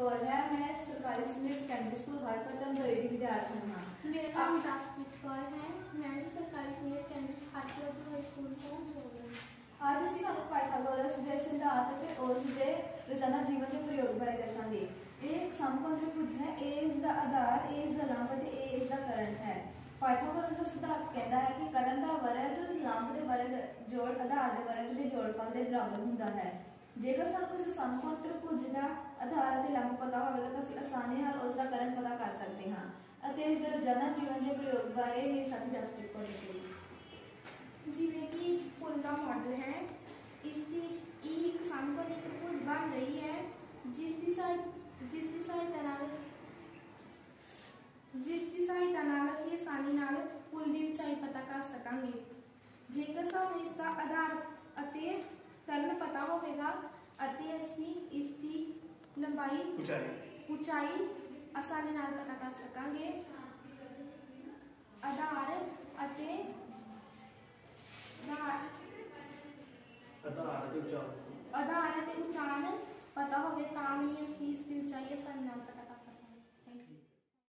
ਕੌਰ ਹੈ ਮੈਂ ਸਰਕਾਰੀ ਸੀਨੀਅਰ ਸੈਕੰਡਰੀ ਸਕੂਲ ਹਰਪਤਨ ਦੋਏ ਦੀ ਵਿਦਿਆਰਥਣ ਹਾਂ। ਮੇਰਾ ਨਾਮ ਜਸਪ੍ਰੀਤ ਕੌਰ ਹੈ ਮੈਂ ਵੀ ਸਰਕਾਰੀ senior secondary high school high school ਤੋਂ ਬੋਲ ਰਹੀ ਹਾਂ। ਅੱਜ ਅਸੀਂ ਤੁਹਾਨੂੰ ਪਾਇਥਾਗੋਰਸ ਦੇ ਸਿਧਾਂਤ ਅਤੇ ਉਸ ਦੇ ਰੋਜ਼ਾਨਾ ਜੀਵਨ ਦੇ ਪ੍ਰਯੋਗ ਬਾਰੇ ਦੱਸਾਂਗੇ। ਇਹ ਇੱਕ ਸਮਕੋਣਤਰੀ ਭੁਜ ਹੈ ਇਹ ਇਸ ਦਾ ਆਧਾਰ ਇਹ ਇਸ ਦਾ ਲੰਬ ਅਤੇ ਇਹ ਇਸ ਦਾ ਕਰਨ ਹੈ। ਪਾਇਥਾਗੋਰਸ ਦਾ ਸਿਧਾਂਤ ਕਹਿੰਦਾ ਹੈ ਕਿ ਕਰਨ ਦਾ ਵਰਗ ਲੰਬ ਦੇ ਵਰਗ ਜੋੜ ਆਧਾਰ ਦੇ ਵਰਗ ਦੇ ਜੋੜਫਲ ਦੇ ਬਰਾਬਰ ਹੁੰਦਾ ਹੈ। ਜੇਕਰ ਸਾਨੂੰ ਕਿਸੇ ਸਮਕੋਣਤਰੀ ਭੁਜ ਦਾ ਆਧਾਰ ਅਤੇ ਲੰਬ ਪਤਾ ਹੋਵੇਗਾ ਤਾਂ ਅਸੀਂ ਆਸਾਨੀ ਨਾਲ ਉਸ ਦਾ ਕਰਨ ਪਤਾ ਕਰ ਸਕਦੇ ਹਾਂ ਅਤੇ ਇਸ ਦੇ ਰੋਜ਼ਾਨਾ ਜੀਵਨ ਦੇ ਪ੍ਰਯੋਗ ਬਾਰੇ ਮੇਰੇ ਸਾਥੀ ਜਸਪ੍ਰੀਤ ਕੌਰ ਦੱਸੇਗੀ ਜਿਵੇਂ ਕਿ ਪੁੱਲ ਦਾ ਮਾਡਲ ਹੈ ਇਸ ਦੀ ਇਹ ਇੱਕ ਸਮਕੋਣੀ ਤ੍ਰਿਭੁਜ ਬਣ ਰਹੀ ਹੈ ਜਿਸ ਦੀ ਸਾਈ ਜਿਸ ਦੀ ਸਹਾਇਤਾ ਨਾਲ ਜਿਸ ਦੀ ਸਹਾਇਤਾ ਨਾਲ ਅਸੀਂ ਆਸਾਨੀ ਨਾਲ ਪੁੱਲ ਦੀ ਉਚਾਈ ਪਤਾ ਕਰ ਸਕਾਂਗੇ ਜੇਕਰ ਸਾਨੂੰ ਇਸ ਦਾ ਆਧਾਰ ਅਤੇ ਲੰਬਾਈ ਉਚਾਈ ਉਚਾਈ ਆਸਾਨੀ ਨਾਲ ਪਤਾ ਕਰ ਸਕਾਂਗੇ ਆਧਾਰ ਅਤੇ ਆਧਾਰ ਆਧਾਰ ਤੇ ਉਚਾਰ ਆਧਾਰ ਅਤੇ ਉਚਾਰ